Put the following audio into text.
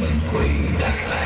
Mình.